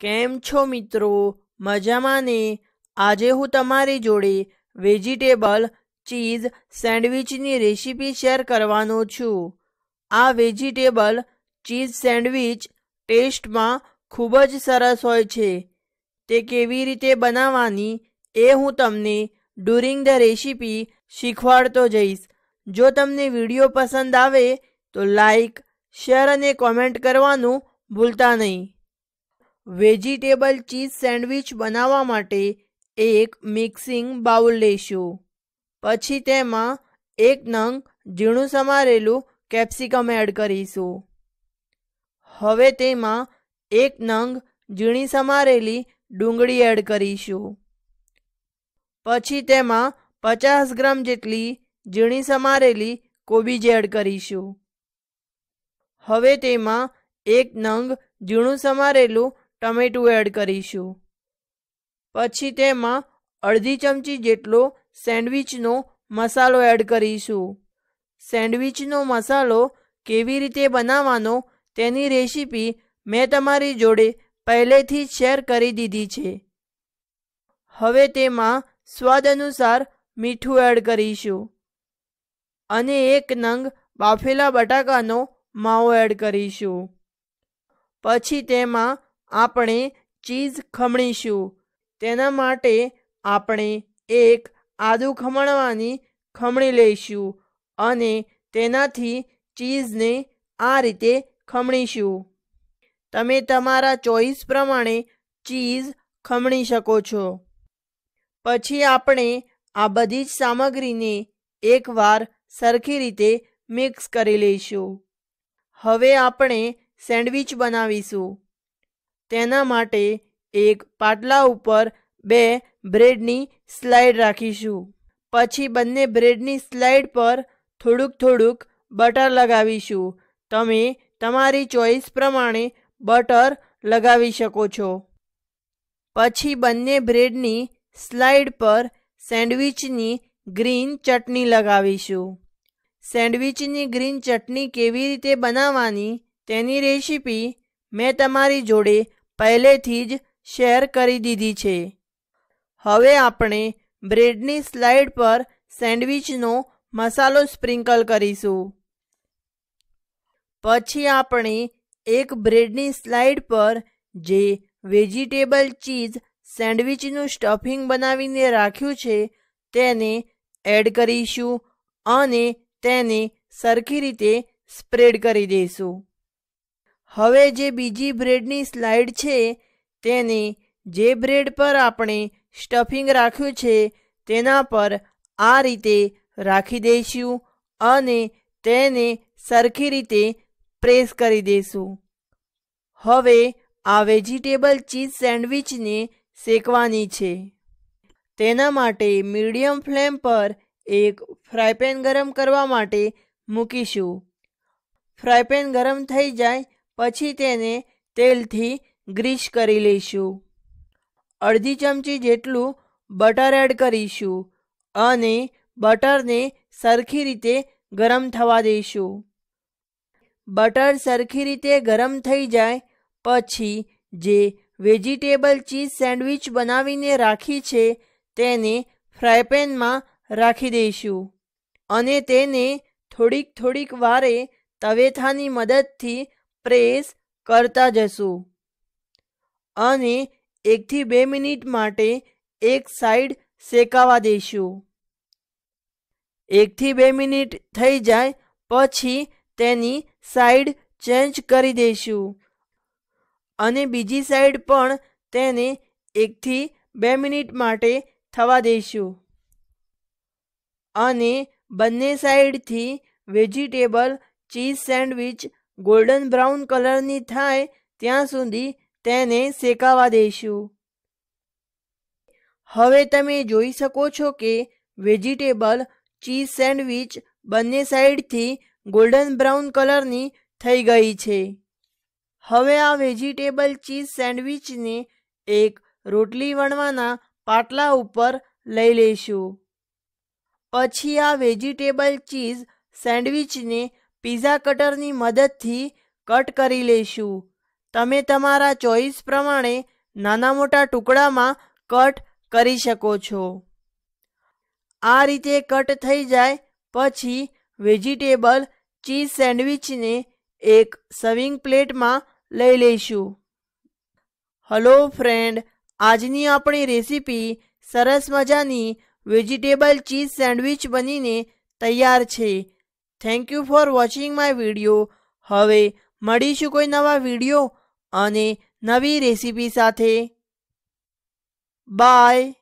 કેમ છો મિત્રો? મજામાં ને? આજે હું તમારી જોડે વેજીટેબલ ચીઝ સેન્ડવિચની રેસીપી શેર કરવાનો છું. આ વેજીટેબલ ચીઝ સેન્ડવિચ ટેસ્ટમાં ખૂબ જ સરસ હોય છે. તે કેવી રીતે બનાવવાની એ હું તમને ડ્યુરિંગ ધ રેસીપી શીખવાડતો જઈશ. જો તમને વીડિયો પસંદ આવે તો લાઈક, શેર અને કોમેન્ટ કરવાનું ભૂલતા નહીં. વેજીટેબલ ચીઝ સેન્ડવિચ બનાવવા માટે એક મિક્સિંગ બાઉલ લઈશું પછી તેમાં એક નંગ ઝીણું સમારેલું કેપ્સિકમ એડ કરીશું. હવે તેમાં એક નંગ ઝીણી સમારેલી ડુંગળી એડ કરીશું. પછી તેમાં પચાસ ગ્રામ જેટલી ઝીણી સમારેલી કોબીજ એડ કરીશું. હવે તેમાં એક નંગ ઝીણું સમારેલું ટમેટું એડ કરીશું. પછી તેમાં અડધી ચમચી જેટલો સેન્ડવિચનો મસાલો એડ કરીશું. સેન્ડવિચનો મસાલો કેવી રીતે બનાવવાનો તેની રેસીપી મેં તમારી જોડે પહેલેથી જ શેર કરી દીધી છે. હવે તેમાં સ્વાદ અનુસાર મીઠું એડ કરીશું. અને એક નંગ બાફેલા બટાકાનો માવો એડ કરીશું. પછી તેમાં આપણે ચીઝ ખમણીશું. તેના માટે આપણે એક આદુ ખમણવાની ખમણી લઈશું અને તેનાથી ચીઝને આ રીતે ખમણીશું. તમે તમારા ચોઈસ પ્રમાણે ચીઝ ખમણી શકો છો. પછી આપણે આ બધી જ સામગ્રીને એકવાર સરખી રીતે મિક્સ કરી લઈશું. હવે આપણે સેન્ડવિચ બનાવીશું. તેના માટે એક પાટલા ઉપર બે બ્રેડની સ્લાઇડ રાખીશું. પછી બંને બ્રેડની સ્લાઇડ પર થોડુંક થોડુંક બટર લગાવીશું. તમે તમારી ચોઈસ પ્રમાણે બટર લગાવી શકો છો. પછી બંને બ્રેડની સ્લાઇડ પર સેન્ડવિચની ગ્રીન ચટણી લગાવીશું. સેન્ડવિચની ગ્રીન ચટણી કેવી રીતે બનાવવાની તેની રેસીપી મેં તમારી જોડે પહેલેથી જ શેર કરી દીધી છે. હવે આપણે બ્રેડની સ્લાઇડ પર સેન્ડવિચનો મસાલો સ્પ્રિંકલ કરીશું. પછી આપણે એક બ્રેડની સ્લાઇડ પર જે વેજીટેબલ ચીઝ સેન્ડવિચનું સ્ટફિંગ બનાવીને રાખ્યું છે, તેને એડ કરીશું અને તેને સરખી રીતે સ્પ્રેડ કરી દઈશું. હવે જે બીજી બ્રેડની સ્લાઇડ છે, તેને જે બ્રેડ પર આપણે સ્ટફિંગ રાખ્યું છે, તેના પર આ રીતે રાખી દઈશું અને તેને સરખી રીતે પ્રેસ કરી દઈશું. હવે આ વેજીટેબલ ચીઝ સેન્ડવિચને શેકવાની છે. તેના માટે મીડિયમ ફ્લેમ પર એક ફ્રાયપેન ગરમ કરવા માટે મૂકીશું. ફ્રાયપેન ગરમ થઈ જાય પછી તેને તેલથી ગ્રીસ કરી લઈશું. અડધી ચમચી જેટલું બટર એડ કરીશું અને બટરને સરખી રીતે ગરમ થવા દઈશું. બટર સરખી રીતે ગરમ થઈ જાય પછી જે વેજીટેબલ ચીઝ સેન્ડવિચ બનાવીને રાખી છે તેને ફ્રાયપેનમાં રાખી દઈશું અને તેને થોડીક થોડીક વારે તવેથાની મદદથી પ્રેસ કરતા જશું. અને એકથી બે મિનિટ માટે એક સાઈડ શેકાવા દઈશું. એકથી બે મિનિટ થઈ જાય પછી તેની સાઈડ ચેન્જ કરી દઈશું. અને બીજી સાઈડ પણ તેને એકથી બે મિનિટ માટે થવા દઈશું. અને બંને સાઈડથી vegetable cheese sandwich golden brown કલરની થાય ત્યાં સુધી તેને શેકાવા દઈશું. હવે તમે જોઈ શકો છો કે વેજીટેબલ, ચીઝ સેન્ડવિચ બંને સાઈડથી ગોલ્ડન બ્રાઉન કલરની થઈ ગઈ છે. હવે આ વેજીટેબલ ચીઝ સેન્ડવિચને એક રોટલી વણવાના પાટલા ઉપર લઈ લઈશું. પછી આ વેજીટેબલ ચીઝ સેન્ડવિચને પીઝા કટરની મદદથી કટ કરી લઈશું તમે તમારા ચોઈસ પ્રમાણે નાના મોટા ટુકડામાં કટ કરી શકો છો. આ રીતે કટ થઈ જાય પછી વેજીટેબલ ચીઝ સેન્ડવિચને એક સર્વિંગ પ્લેટમાં લઈ લઈશું. હલો ફ્રેન્ડ, આજની આપણી રેસીપી સરસ મજાની વેજીટેબલ ચીઝ સેન્ડવિચ બનીને તૈયાર છે. Thank you for watching my video હવે મળીશું કોઈ નવા વીડિયો અને નવી રેસીપી સાથે. બાય